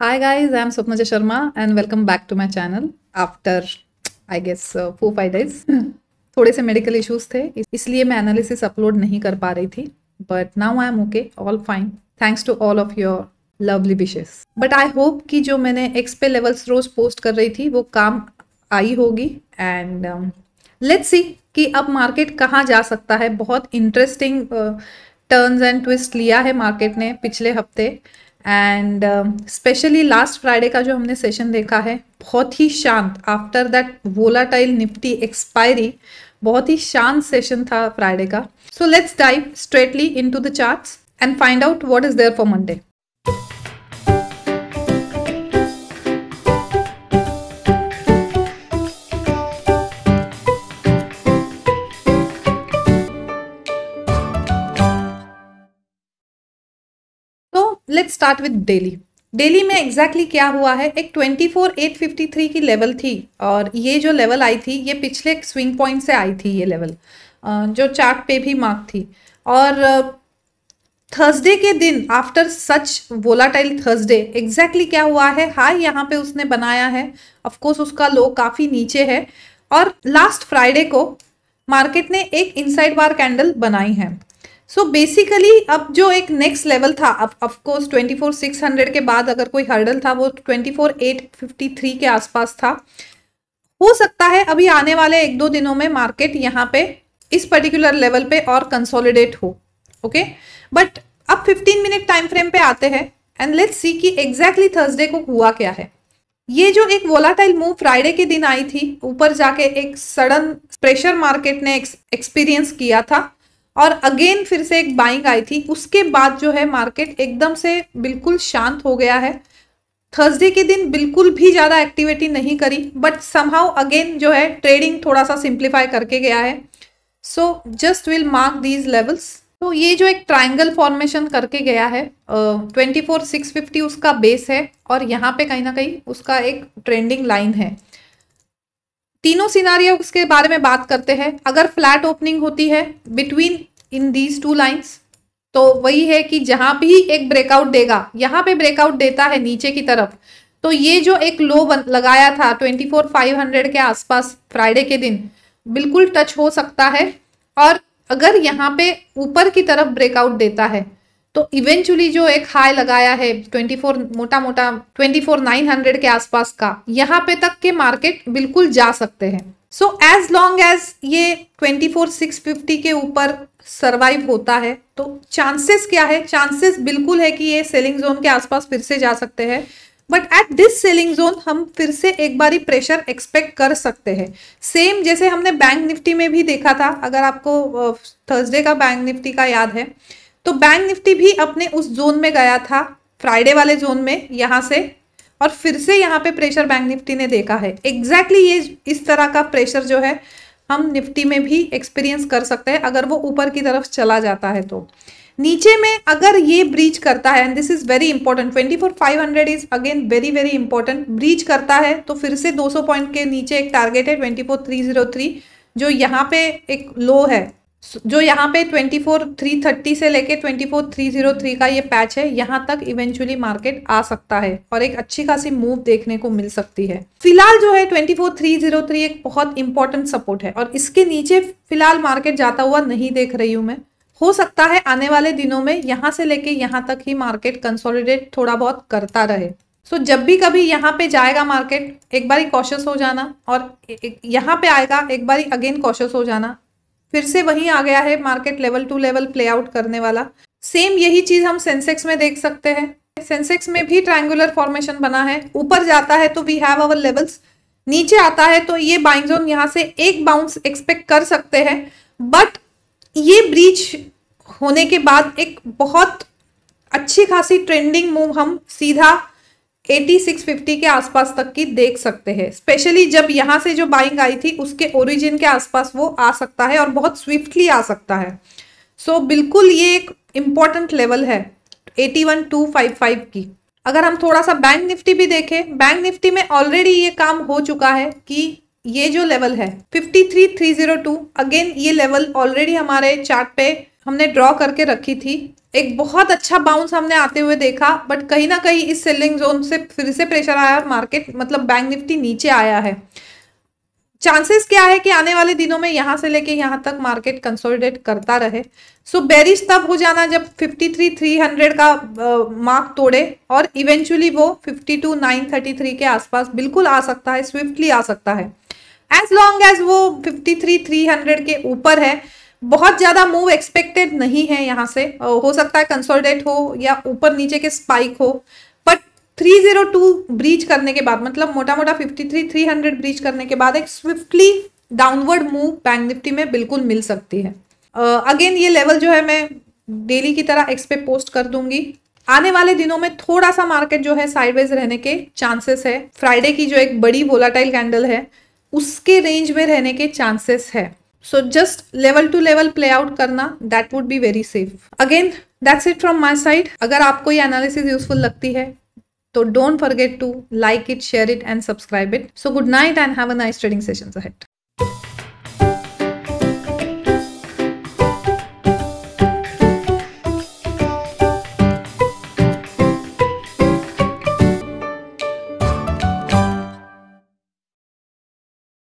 Hi guys, I'm Swapnaja Sharma and welcome back to my channel. After I guess uh, four five days. थोड़े से medical issues थे इसलिए मैं analysis upload नहीं कर पा रही थी but now I am okay all fine thanks to all of your lovely wishes but I hope कि जो मैंने एक्सपे लेवल्स रोज पोस्ट कर रही थी वो काम आई होगी एंड लेट्स सी कि अब मार्केट कहाँ जा सकता है। बहुत इंटरेस्टिंग टर्न्स एंड ट्विस्ट लिया है मार्केट ने पिछले हफ़्ते। एंड स्पेशली लास्ट फ्राइडे का जो हमने सेशन देखा है, बहुत ही शांत after that volatile Nifty expiry बहुत ही शांत सेशन था फ्राइडे का। So let's dive straightly in to the chart and find out what is there for Monday let's start with daily daily में एग्जैक्टली exactly क्या हुआ है? एक 24853 की लेवल थी और ये जो लेवल आई थी, ये पिछले स्विंग पॉइंट से आई थी ये लेवल जो चार्ट पे भी मार्क थी। और थर्सडे के दिन after such volatile Thursday exactly क्या हुआ है? हाई यहाँ पे उसने बनाया है। ऑफ़ कोर्स उसका लो काफ़ी नीचे है। और लास्ट फ्राइडे को मार्केट ने एक इनसाइड बार कैंडल बनाई है। सो so बेसिकली अब जो एक नेक्स्ट लेवल था, अब of course twenty four six hundred के बाद अगर कोई हर्डल था, वो 24853 के आसपास था। हो सकता है अभी आने वाले एक दो दिनों में मार्केट यहाँ पे इस पर्टिकुलर लेवल पे और कंसोलिडेट हो ओके बट अब 15 मिनट टाइम फ्रेम पे आते हैं एंड लेट्स सी कि एग्जैक्टली थर्सडे को हुआ क्या है। ये जो एक वोलाटाइल मूव फ्राइडे के दिन आई थी, ऊपर जाके एक सडन प्रेशर मार्केट ने एक्सपीरियंस किया था। और अगेन फिर से एक बाइंग आई थी। उसके बाद जो है मार्केट एकदम से बिल्कुल शांत हो गया है। थर्सडे के दिन बिल्कुल भी ज़्यादा एक्टिविटी नहीं करी बट समहाउ अगेन जो है ट्रेडिंग थोड़ा सा सिंप्लीफाई करके गया है। So just will mark these levels तो ये जो एक ट्राइंगल फॉर्मेशन करके गया है ट्वेंटी फोर सिक्स फिफ्टी उसका बेस है और यहाँ पे कहीं ना कहीं उसका एक ट्रेंडिंग लाइन है। तीनों सिनारियो के बारे में बात करते हैं। अगर फ्लैट ओपनिंग होती है between in these two lines तो वही है कि जहाँ भी एक ब्रेकआउट देगा, यहाँ पे ब्रेकआउट देता है नीचे की तरफ़। तो ये जो एक लो लगाया था ट्वेंटी फोर फाइव हंड्रेड के आसपास फ्राइडे के दिन, बिल्कुल टच हो सकता है। और अगर यहाँ पे ऊपर की तरफ़ ब्रेकआउट देता है तो इवेंचुअली जो एक हाई लगाया है 24 मोटा मोटा 24,900 के आसपास का यहाँ पे तक के मार्केट बिल्कुल जा सकते हैं। सो एज लॉन्ग एज ये 24,650 के ऊपर सरवाइव होता है तो चांसेस क्या है? चांसेस बिल्कुल है कि ये सेलिंग जोन के आसपास फिर से जा सकते हैं। But at this selling zone हम फिर से एक बारी प्रेशर एक्सपेक्ट कर सकते हैं। सेम जैसे हमने बैंक निफ्टी में भी देखा था अगर आपको थर्सडे का बैंक निफ्टी का याद है तो बैंक निफ्टी भी अपने उस जोन में गया था, फ्राइडे वाले जोन में, यहाँ से, और फिर से यहाँ पे प्रेशर बैंक निफ्टी ने देखा है। एग्जैक्टली exactly ये इस तरह का प्रेशर जो है, हम निफ्टी में भी एक्सपीरियंस कर सकते हैं, अगर वो ऊपर की तरफ़ चला जाता है तो। नीचे में अगर ये ब्रीच करता है and this is very important twenty four five hundred is again very very important breach करता है तो फिर से 200 पॉइंट के नीचे एक टारगेट है twenty four three zero three जो यहाँ पे एक लो है। जो यहाँ पे ट्वेंटी फोर थ्री थर्टी से लेके twenty four three zero three का ये पैच है यहाँ तक इवेंचुअली मार्केट आ सकता है और एक अच्छी खासी मूव देखने को मिल सकती है। फ़िलहाल जो है twenty four three zero three एक बहुत इंपॉर्टेंट सपोर्ट है और इसके नीचे फ़िलहाल मार्केट जाता हुआ नहीं देख रही हूँ मैं। हो सकता है आने वाले दिनों में यहाँ से लेके यहाँ तक ही मार्केट कंसोलिडेट थोड़ा बहुत करता रहे। सो so, जब भी कभी यहाँ पे जाएगा मार्केट एक बारी कॉशियस हो जाना और यहाँ पे आएगा एक बारी अगेन कॉशियस हो जाना। फिर से वही आ गया है market level to level play out करने वाला। सेम यही चीज़ हम सेंसेक्स में देख सकते हैं। सेंसेक्स में भी ट्रायंगुलर फॉर्मेशन बना है। ऊपर जाता है तो वी हैव अवर लेवल्स नीचे आता है तो ये बाइंग जोन यहाँ से एक बाउंस एक्सपेक्ट कर सकते हैं। बट ये ब्रीच होने के बाद एक बहुत अच्छी खासी ट्रेंडिंग मूव हम सीधा 8650 के आसपास तक की देख सकते हैं। स्पेशली जब यहाँ से जो बाइंग आई थी उसके ओरिजिन के आसपास वो आ सकता है और बहुत स्विफ्टली आ सकता है। सो so, बिल्कुल ये एक इंपॉर्टेंट लेवल है 81255 की। अगर हम थोड़ा सा बैंक निफ्टी भी देखें बैंक निफ्टी में ऑलरेडी ये काम हो चुका है कि ये जो लेवल है 53302 अगेन ये लेवल ऑलरेडी हमारे चार्ट पे हमने ड्रॉ करके रखी थी। एक बहुत अच्छा बाउंस हमने आते हुए देखा बट कहीं ना कहीं इस सेलिंग जोन से फिर से प्रेशर आया और मार्केट मतलब बैंक निफ्टी नीचे आया है। चांसेस क्या है कि आने वाले दिनों में यहाँ से लेके यहाँ तक मार्केट कंसोलिडेट करता रहे? सो बेरिश तब हो जाना जब 53 300 का मार्क तोड़े और इवेंचुअली वो 52 933 के आसपास बिल्कुल आ सकता है स्विफ्टली आ सकता है। एज लॉन्ग एज वो 53 300 के ऊपर है बहुत ज़्यादा मूव एक्सपेक्टेड नहीं है यहाँ से। हो सकता है कंसोलिडेट हो या ऊपर नीचे के स्पाइक हो। बट 302 ब्रीच करने के बाद मतलब मोटा मोटा 53 300 ब्रीच करने के बाद एक swiftly downward move bank Nifty में बिल्कुल मिल सकती है। अगेन uh, ये लेवल जो है मैं डेली की तरह एक्स पे पोस्ट कर दूँगी। आने वाले दिनों में थोड़ा सा मार्केट जो है साइडवेज रहने के चांसेस है। फ्राइडे की जो एक बड़ी वोलाटाइल कैंडल है उसके रेंज में रहने के चांसेस है। So just level to level play out करना that would be very safe again that's it from my side अगर आपको ये एनालिसिस यूजफुल लगती है तो don't forget to like it share it and subscribe it so good night and have a nice trading session सहट